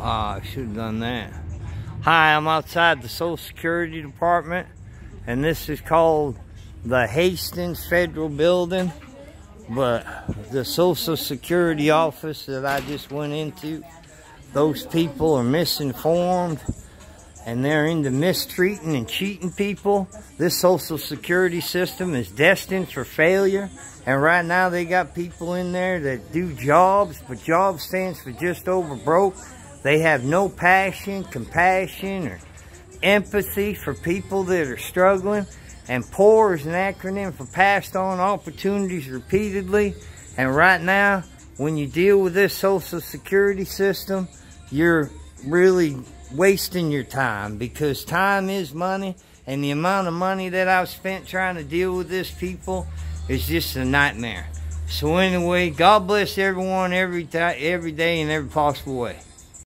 Ah, I should have done that. Hi, I'm outside the Social Security Department, and this is called the Hastings Federal Building. But the Social Security office that I just went into, those people are misinformed and they're into mistreating and cheating people. This Social Security system is destined for failure. And right now they got people in there that do jobs, but job stands for just over broke. They have no passion, compassion, or empathy for people that are struggling. And POOR is an acronym for passed on opportunities repeatedly. And right now, when you deal with this social security system, you're really wasting your time because time is money. And the amount of money that I've spent trying to deal with this people is just a nightmare. So anyway, God bless everyone every, every day in every possible way.